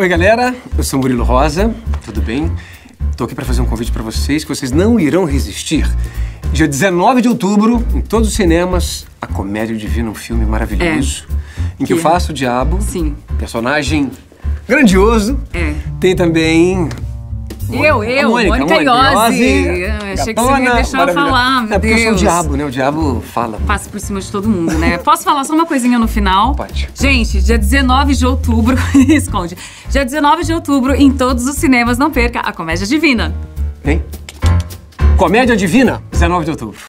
Oi, galera. Eu sou Murilo Rosa. Tudo bem? Tô aqui para fazer um convite para vocês que vocês não irão resistir. Dia 19 de outubro, em todos os cinemas, A Comédia Divina, um filme maravilhoso. Em que, Que eu é. faço o diabo. Sim. Personagem grandioso. É. Tem também. Eu, eu, a Mônica, Mônica Iose. Achei que você ia deixar eu falar, meu É porque eu sou o Deus. diabo, né? O diabo fala. Passa por cima de todo mundo, né? Posso falar só uma coisinha no final? Pode. Gente, dia 19 de outubro, esconde. Dia 19 de outubro, em todos os cinemas, não perca a Comédia Divina. Hein? Comédia Divina, 19 de outubro.